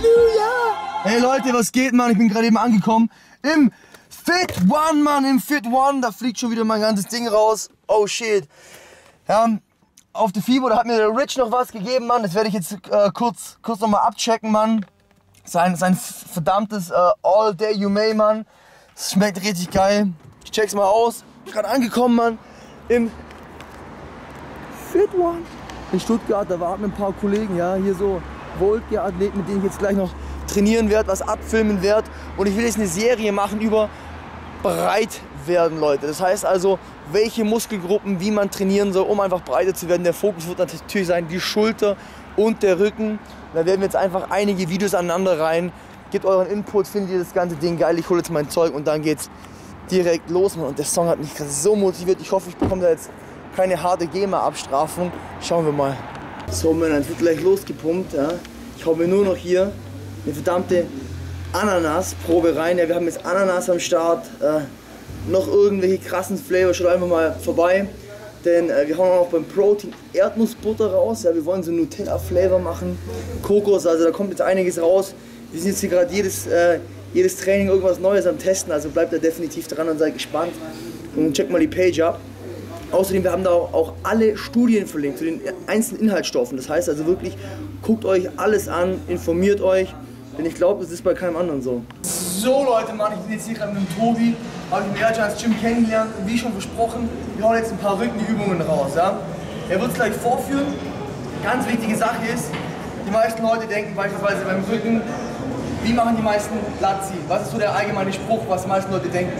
Halleluja! Hey Leute, was geht, Mann? Ich bin gerade eben angekommen im Fit One, Mann, im Fit One. Da fliegt schon wieder mein ganzes Ding raus. Oh shit. Ja, auf der FIBO, da hat mir der Rich noch was gegeben, Mann. Das werde ich jetzt äh, kurz, kurz nochmal abchecken, Mann. Sein, sein verdammtes äh, All Day You May, Mann. Das schmeckt richtig geil. Ich check's mal aus. Gerade angekommen, Mann. Im Fit One. In Stuttgart, da warten ein paar Kollegen, ja. Hier so Voltgear-Athleten, mit denen ich jetzt gleich noch trainieren werde, was abfilmen werde. Und ich will jetzt eine Serie machen über breit werden, Leute. Das heißt also, welche Muskelgruppen, wie man trainieren soll, um einfach breiter zu werden. Der Fokus wird natürlich sein, die Schulter und der Rücken. Da werden wir jetzt einfach einige Videos aneinander rein. Gebt euren Input, findet ihr das ganze Ding geil. Ich hole jetzt mein Zeug und dann geht's direkt los. Und der Song hat mich so motiviert. Ich hoffe, ich bekomme da jetzt keine harte GEMA-Abstrafung. Schauen wir mal. So, Männer, es wird gleich losgepumpt. Ja. Ich hau mir nur noch hier eine verdammte Ananas-Probe rein. Ja, wir haben jetzt Ananas am Start. Äh, noch irgendwelche krassen Flavor, schaut einfach mal vorbei. Denn äh, wir hauen auch beim Protein Erdnussbutter raus. Ja, wir wollen so Nutella-Flavor machen. Kokos, also da kommt jetzt einiges raus. Wir sind jetzt hier gerade jedes, äh, jedes Training irgendwas Neues am Testen. Also bleibt da definitiv dran und seid gespannt. Und checkt mal die Page ab. Außerdem, wir haben da auch alle Studien verlinkt zu den einzelnen Inhaltsstoffen. Das heißt also wirklich, guckt euch alles an, informiert euch. Denn ich glaube, es ist bei keinem anderen so. So Leute, Mann, ich bin jetzt hier gerade mit dem Tobi, habe ich im Airgiants Gym kennengelernt und wie schon versprochen, wir hauen jetzt ein paar Rückenübungen raus. Ja? Er wird es gleich vorführen. Ganz wichtige Sache ist, die meisten Leute denken beispielsweise beim Rücken, wie machen die meisten Latzi? Was ist so der allgemeine Spruch, was die meisten Leute denken?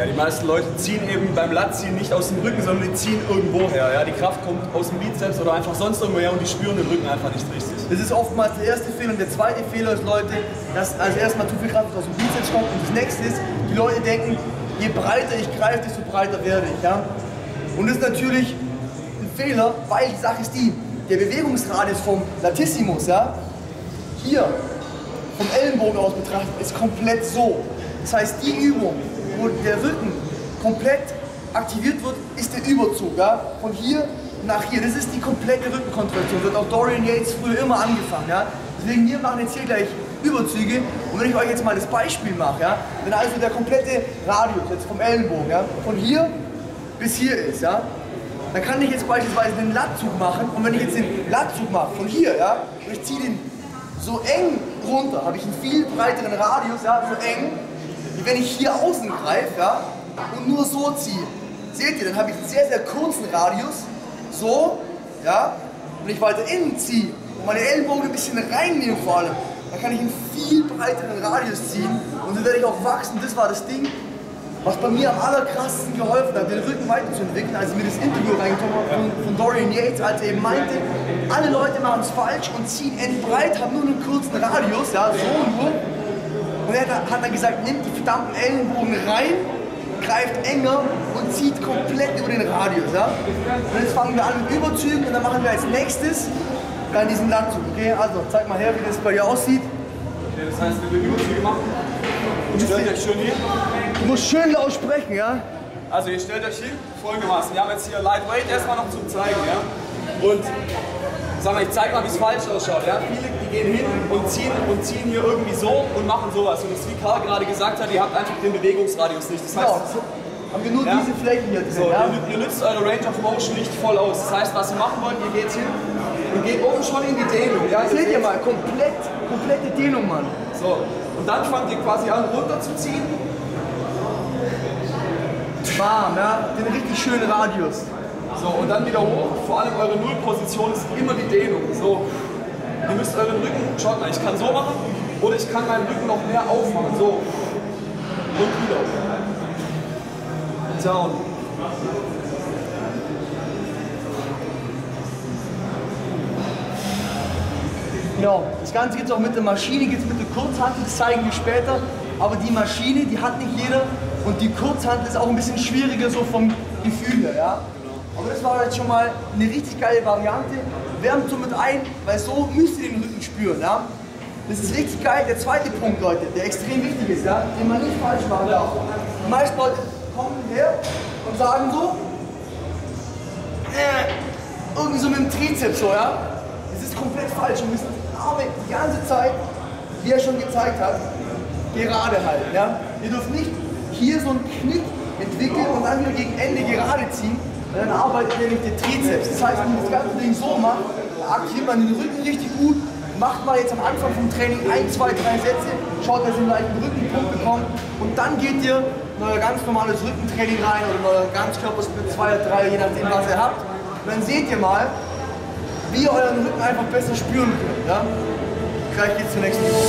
Ja, die meisten Leute ziehen eben beim Latziehen nicht aus dem Rücken, sondern die ziehen irgendwo her. Ja? Die Kraft kommt aus dem Bizeps oder einfach sonst irgendwo her und die spüren den Rücken einfach nicht richtig. Das ist oftmals der erste Fehler. Und der zweite Fehler ist, Leute, dass also erstmal zu viel Kraft aus dem Bizeps kommt. Und das nächste ist, die Leute denken, je breiter ich greife, desto breiter werde ich. Ja? Und das ist natürlich ein Fehler, weil die Sache ist die, der Bewegungsradius vom Latissimus, ja, hier vom Ellenbogen aus betrachtet, ist komplett so. Das heißt, die Übung, wo der Rücken komplett aktiviert wird, ist der Überzug. Ja? Von hier nach hier. Das ist die komplette Rückenkontraktion. Wird auch Dorian Yates früher immer angefangen. Ja? Deswegen, wir machen jetzt hier gleich Überzüge. Und wenn ich euch jetzt mal das Beispiel mache, ja, wenn also der komplette Radius jetzt vom Ellenbogen, ja, von hier bis hier ist, ja, dann kann ich jetzt beispielsweise den Lattzug machen. Und wenn ich jetzt den Lattzug mache, von hier, ja, und ich ziehe den so eng runter, habe ich einen viel breiteren Radius, ja, so eng, wenn ich hier außen greife, ja, und nur so ziehe. Seht ihr, dann habe ich einen sehr, sehr kurzen Radius, so, ja, und ich weiter innen ziehe und meine Ellenbogen ein bisschen reinnehmen vor allem, dann kann ich einen viel breiteren Radius ziehen und so werde ich auch wachsen. Das war das Ding, was bei mir am allerkrassesten geholfen hat, den Rücken weiterzuentwickeln, als ich mir das Interview reingekommen habe von, von, Dorian Yates, als er eben meinte, alle Leute machen es falsch und ziehen endbreit, haben nur einen kurzen Radius, ja, so nur. Und er hat dann gesagt, nimmt die verdammten Ellenbogen rein, greift enger und zieht komplett über den Radius. Ja? Und jetzt fangen wir an mit Überzügen und dann machen wir als nächstes dann diesen Latzug. Okay, also zeig mal her, wie das bei dir aussieht. Okay, das heißt, wenn wir Überzüge machen, und stellt euch schön hin. Du musst schön laut sprechen, ja? Also ihr stellt euch hin, folgendermaßen. Wir haben jetzt hier Lightweight erstmal noch zum Zeigen, ja? Und sag mal, ich zeig mal, wie es falsch ausschaut, ja? Viele, gehen hin und ziehen und ziehen hier irgendwie so und machen sowas. Und das, wie Karl gerade gesagt hat, ihr habt einfach den Bewegungsradius nicht. Das heißt, genau. Haben wir nur ja? diese Flächen hier drin, so, ja? ihr, ihr nützt eure Range of Motion nicht voll aus. Das heißt, was ihr machen wollt, ihr geht hin und geht oben schon in die Dehnung. Ja? Seht ihr mal, komplett, komplette Dehnung, Mann. So, und dann fangt ihr quasi an runterzuziehen. Bam, ja, den richtig schönen Radius. So, und dann wieder hoch. Vor allem eure Nullposition ist immer die Dehnung. So, ihr müsst euren Rücken, schaut mal, ich kann so machen oder ich kann meinen Rücken noch mehr aufmachen. So. Und wieder. Down. Genau, das Ganze geht auch mit der Maschine, geht mit der Kurzhantel, das zeigen wir später. Aber die Maschine, die hat nicht jeder und die Kurzhantel ist auch ein bisschen schwieriger so vom Gefühl her. Ja? Aber das war jetzt schon mal eine richtig geile Variante. Wärmt somit ein, weil so müsst ihr den Rücken spüren. Ja? Das ist richtig geil. Der zweite Punkt, Leute, der extrem wichtig ist, ja? den man nicht falsch machen darf. Die meisten Leute kommen her und sagen so, äh, irgendwie so mit dem Trizeps so, ja? Das ist komplett falsch. Wir müssen Arme die ganze Zeit wie er schon gezeigt hat, gerade halten. Ja? Ihr dürft nicht hier so einen Knick entwickeln und dann wieder gegen Ende gerade ziehen, dann arbeitet nämlich der Trizeps. Das heißt, wenn man das ganze Ding so macht, aktiviert man den Rücken richtig gut, macht mal jetzt am Anfang vom Training ein, zwei, drei Sätze, schaut, dass ihr einen leichten Rückenpunkt bekommt und dann geht ihr in euer ganz normales Rückentraining rein oder in euer Ganzkörpersplit 2 oder 3, je nachdem was ihr habt. Und dann seht ihr mal, wie ihr euren Rücken einfach besser spüren könnt. Ja? Gleich geht's zur nächsten Übung.